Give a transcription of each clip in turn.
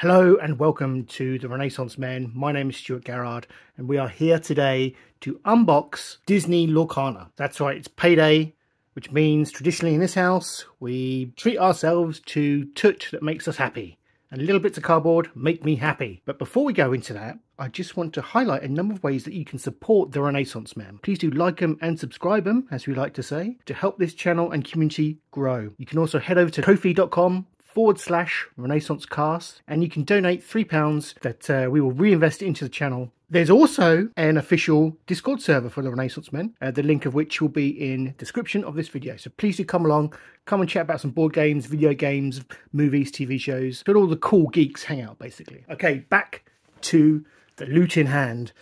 Hello and welcome to the Renaissance Men. My name is Stuart Garrard and we are here today to unbox Disney Lorcana. That's right, it's payday, which means traditionally in this house we treat ourselves to toot that makes us happy. And little bits of cardboard make me happy. But before we go into that, I just want to highlight a number of ways that you can support the Renaissance Men. Please do like them and subscribe them, as we like to say, to help this channel and community grow. You can also head over to ko-fi.com forward slash Renaissance Cast, and you can donate £3 that uh, we will reinvest into the channel. There's also an official Discord server for the Renaissance Men, uh, the link of which will be in description of this video. So please do come along, come and chat about some board games, video games, movies, TV shows, let all the cool geeks hang out basically. Okay, back to the loot in hand.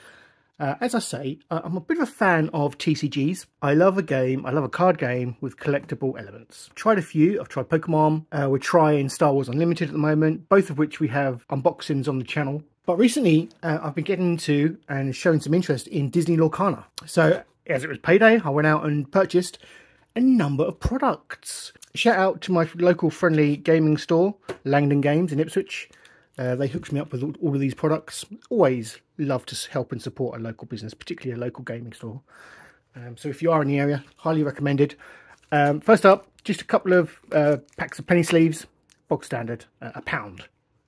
Uh, as I say, uh, I'm a bit of a fan of TCGs. I love a game, I love a card game with collectible elements. Tried a few, I've tried Pokemon, uh, we're trying Star Wars Unlimited at the moment, both of which we have unboxings on the channel. But recently, uh, I've been getting into and showing some interest in Disney Lorcana. So, as it was payday, I went out and purchased a number of products. Shout out to my local friendly gaming store, Langden Games in Ipswich. Uh, they hooked me up with all of these products. Always love to help and support a local business, particularly a local gaming store. Um, so if you are in the area, highly recommended. Um, first up, just a couple of uh, packs of penny sleeves, box standard, uh, a pound,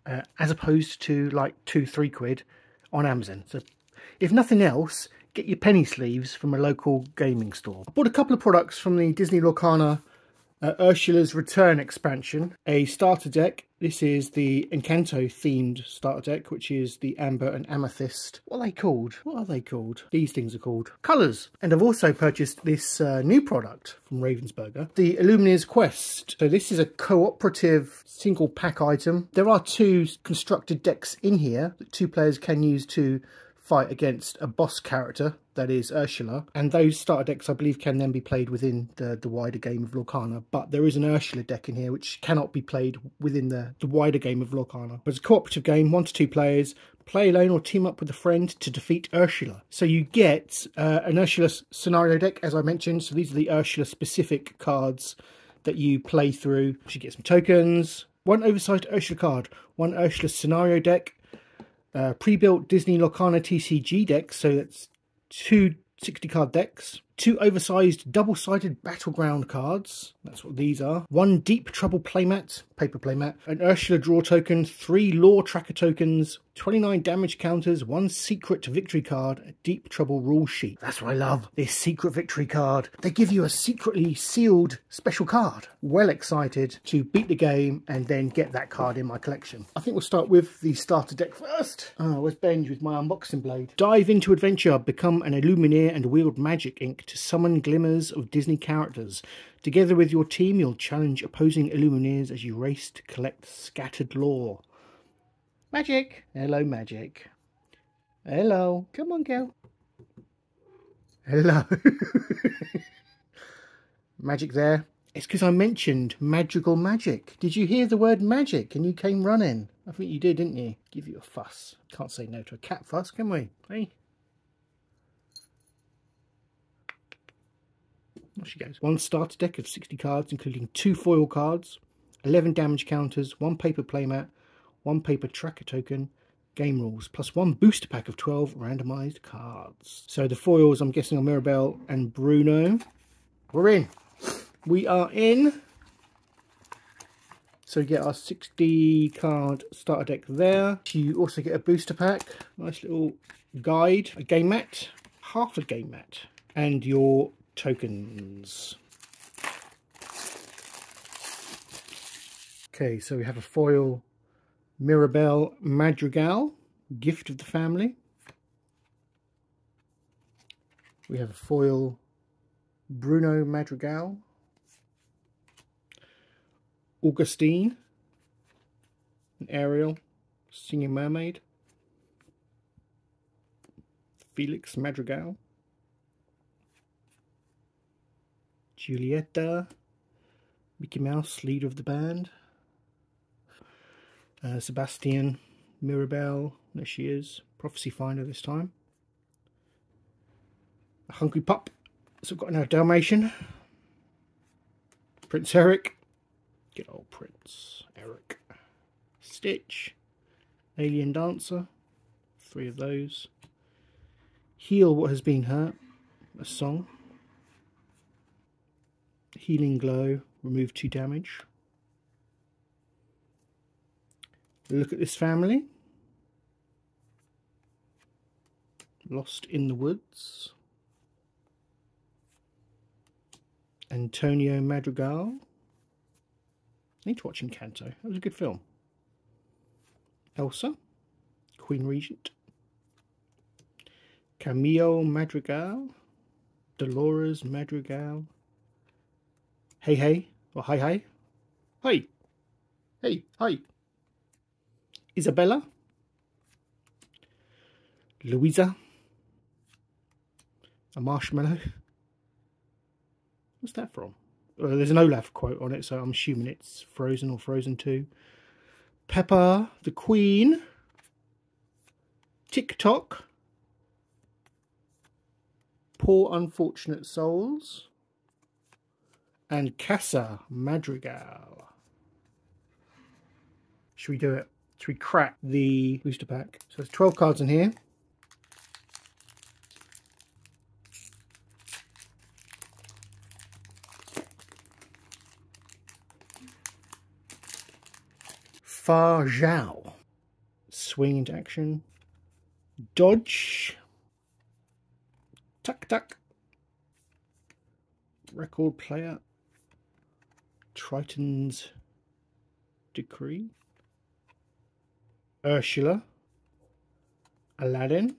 uh, as opposed to like two, three quid on Amazon. So if nothing else, get your penny sleeves from a local gaming store. I bought a couple of products from the Disney Lorcana uh, Ursula's Return expansion, a starter deck. This is the Encanto themed starter deck, which is the Amber and Amethyst. What are they called? What are they called? These things are called colours. And I've also purchased this uh, new product from Ravensburger, the Illumineers Quest. So this is a cooperative single pack item. There are two constructed decks in here that two players can use to fight against a boss character, that is Ursula, and those starter decks I believe can then be played within the, the wider game of Lorcana, but there is an Ursula deck in here which cannot be played within the, the wider game of Lorcana. But it's a cooperative game, one to two players, play alone or team up with a friend to defeat Ursula. So you get uh, an Ursula scenario deck, as I mentioned, so these are the Ursula specific cards that you play through. You get some tokens, one oversized Ursula card, one Ursula scenario deck, uh, pre-built Disney Lorcana TCG deck, so that's two 60 card decks, two oversized double-sided battleground cards, that's what these are, one Deep Trouble playmat, paper playmat, an Ursula draw token, three Lore tracker tokens, 29 damage counters, one secret victory card, a Deep Trouble rule sheet. That's what I love, this secret victory card. They give you a secretly sealed special card. Well excited to beat the game and then get that card in my collection. I think we'll start with the starter deck first. Oh, where's Benj with my unboxing blade? Dive into adventure, become an Illumineer and wield magic ink to summon glimmers of Disney characters. Together with your team, you'll challenge opposing Illumineers as you race to collect scattered lore. Magic! Hello, Magic. Hello. Come on, girl. Hello. magic there. It's because I mentioned magical magic. Did you hear the word magic and you came running? I think you did, didn't you? Give you a fuss. Can't say no to a cat fuss, can we? Hey? She goes. One starter deck of 60 cards, including two foil cards, 11 damage counters, one paper playmat, one paper tracker token, game rules, plus one booster pack of 12 randomized cards. So the foils, I'm guessing, are Mirabel and Bruno. We're in. We are in. So we get our 60 card starter deck there. You also get a booster pack, nice little guide, a game mat, half a game mat, and your tokens. Okay, so we have a foil. Mirabel Madrigal, gift of the family. We have a foil. Bruno Madrigal, Augustine, an Ariel, Singing Mermaid, Felix Madrigal, Julieta, Mickey Mouse, leader of the band, uh, Sebastian, Mirabel, there she is, Prophecy Finder this time. A Hungry Pup, so we've got another Dalmatian, Prince Eric, good old Prince Eric, Stitch, Alien Dancer, three of those. Heal What Has Been Hurt, a song. Healing Glow, remove two damage. Look at this family. Lost in the Woods. Antonio Madrigal. I need to watch Encanto. That was a good film. Elsa, Queen Regent. Camille Madrigal. Dolores Madrigal. Hey Hey, or Hi Hi. Hi. Hey, hi. Isabela. Luisa. A marshmallow. What's that from? Well, there's an Olaf quote on it, so I'm assuming it's Frozen or Frozen 2. Peppa the Queen. TikTok. Poor Unfortunate Souls. And Casa Madrigal. Should we do it? Should we crack the booster pack? So there's 12 cards in here. Fa Zhou. Swing into action. Dodge. Tuk Tuk. Record player. Triton's Decree. Ursula. Aladdin.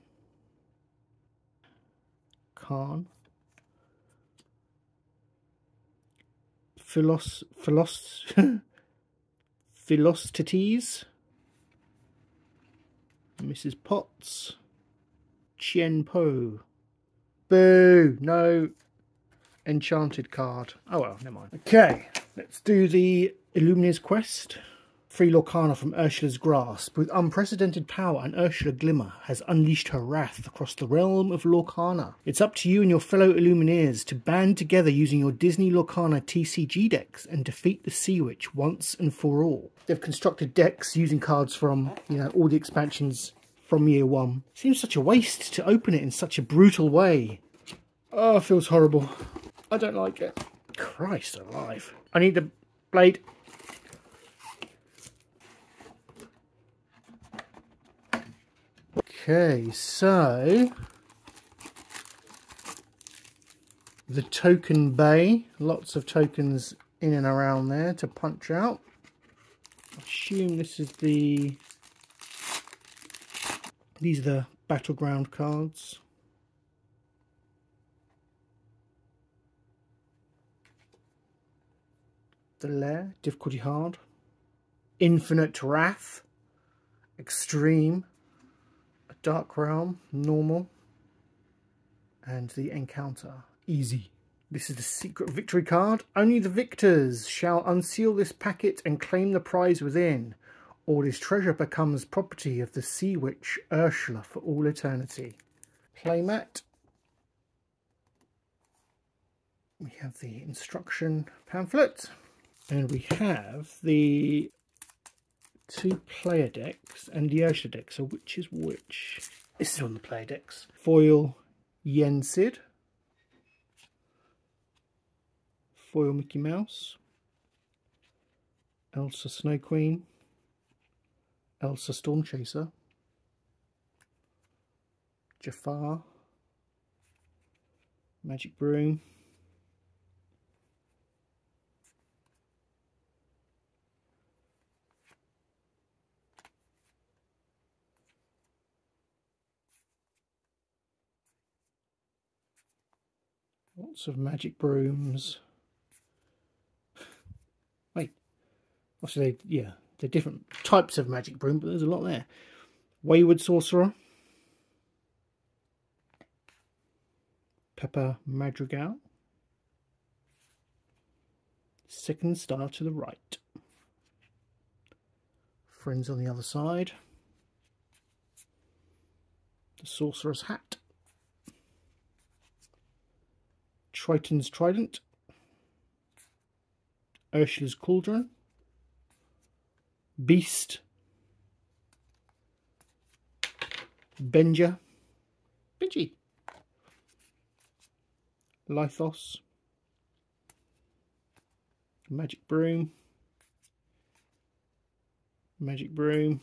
Khan. Philos... Philos... Philostites, Mrs. Potts, Chien Po. Boo! No enchanted card. Oh well, never mind. Okay, let's do the Illumineer's Quest. Free Lorcana from Ursula's grasp. With unprecedented power, and Ursula Glimmer has unleashed her wrath across the realm of Lorcana. It's up to you and your fellow Illumineers to band together using your Disney Lorcana TCG decks and defeat the Sea Witch once and for all. They've constructed decks using cards from, you know, all the expansions from year one. Seems such a waste to open it in such a brutal way. Oh, it feels horrible. I don't like it. Christ alive. I need the blade. Okay, so the token bay, lots of tokens in and around there to punch out. I assume this is the, these are the battleground cards. The Lair, difficulty hard. Infinite Wrath, extreme, A Dark Realm, normal. And the Encounter, easy. This is the secret victory card. Only the victors shall unseal this packet and claim the prize within. All this treasure becomes property of the Sea Witch Ursula for all eternity. Playmat. We have the instruction pamphlet. And we have the two player decks and the Ursula deck. So which is which? This is on the player decks. Foil Yensid. Foil Mickey Mouse. Elsa Snow Queen. Elsa Storm Chaser. Jafar. Magic Broom. Of magic brooms. Wait, actually, they, yeah, they're different types of magic broom, but there's a lot there. Wayward Sorcerer. Pepa Madrigal. Second star to the right. Friends on the other side. The Sorcerer's Hat. Triton's Trident, Ursula's Cauldron, Beast, Benja. Benji. Lithos. Magic Broom. Magic Broom.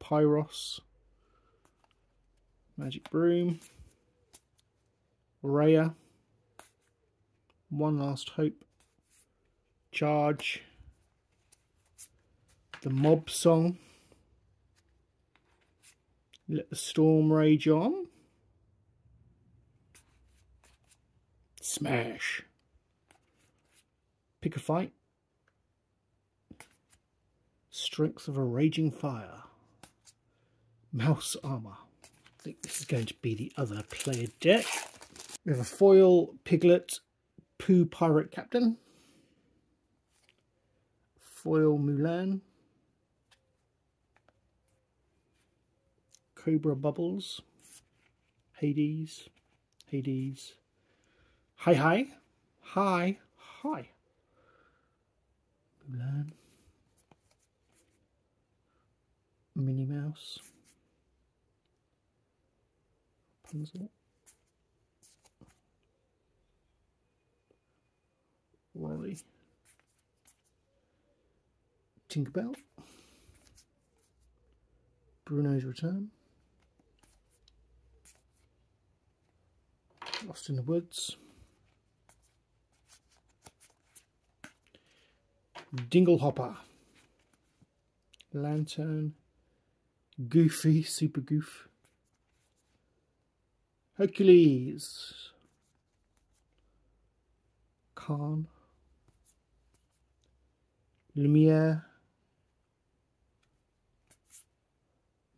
Pyros. Magic Broom. Raya. One Last Hope. Charge. The Mob Song. Let the Storm Rage On. Smash. Pick a fight. Strength of a Raging Fire. Mouse Armour. I think this is going to be the other player deck. We have a foil Piglet Pooh Pirate Captain. Foil Mulan. Cobra Bubbles. Hades. Hades. Hi hi. Hi. Hi. Mulan. Minnie Mouse. Rapunzel. WALL-E. Tinkerbell. Bruno's Return. Lost in the Woods. Dinglehopper. Lantern. Goofy, Super Goof. Hercules. Khan. Lumiere.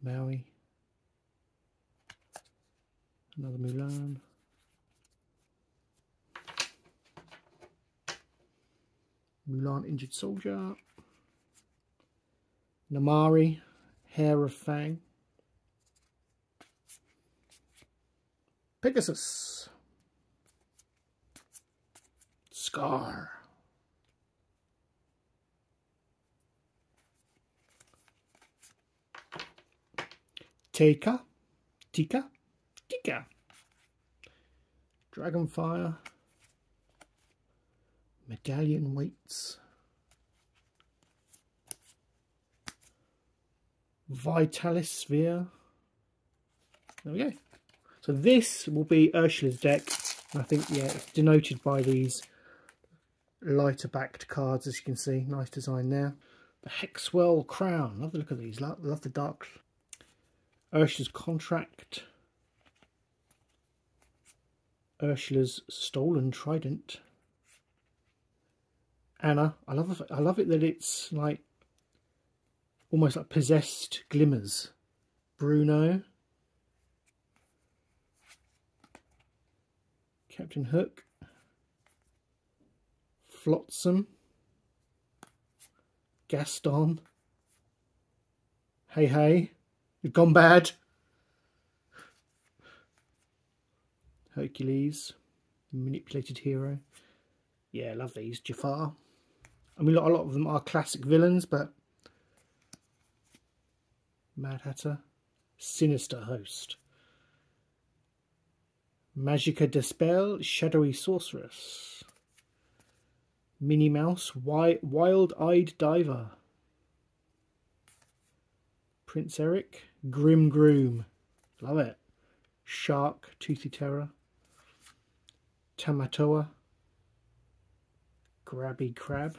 Maui. Another Mulan. Mulan Injured Soldier. Namaari, Heir of Fang. Pegasus. Scar. Teika. Tika. Tika. Dragonfire. Medallion weights. Vitalisphere. There we go. So this will be Ursula's deck. I think, yeah, it's denoted by these lighter backed cards, as you can see. Nice design there. The Hexwell Crown. Love the look of these. Love, love the dark. Ursula's Contract. Ursula's Stolen Trident. Anna. I love I love it that it's like almost like possessed glimmers. Bruno. Captain Hook. Flotsam. Gaston. Hey hey. You've gone bad. Hercules. Manipulated hero. Yeah, love these. Jafar. I mean, a lot of them are classic villains, but Mad Hatter, Sinister Host, Magica de Spell, Shadowy Sorceress, Minnie Mouse, Wild-Eyed Diver, Prince Eric, Grim Groom, love it, Shark, Toothy Terror, Tamatoa, Grabby Crab,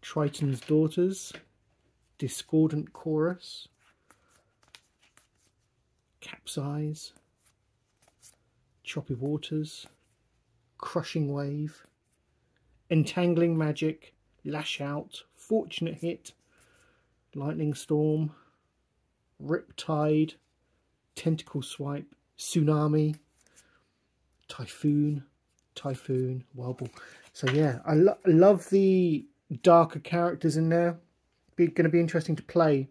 Triton's Daughters, Discordant Chorus, Capsize, Choppy Waters, Crushing Wave, Entangling Magic, Lash Out, Fortunate Hit, Lightning Storm, Riptide, Tentacle Swipe, Tsunami, Typhoon, Typhoon, Wobble. So yeah, I lo love the darker characters in there. Be going to be interesting to play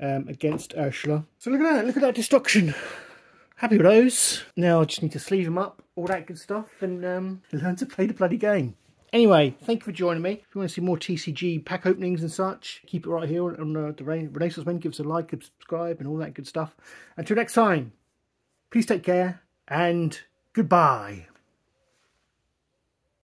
um, against Ursula. So look at that, look at that destruction. Happy with those. Now I just need to sleeve them up, all that good stuff, and um, learn to play the bloody game. Anyway, thank you for joining me. If you want to see more TCG pack openings and such, keep it right here on uh, the Renaissance Men. Give us a like, and subscribe, and all that good stuff. Until next time, please take care and goodbye.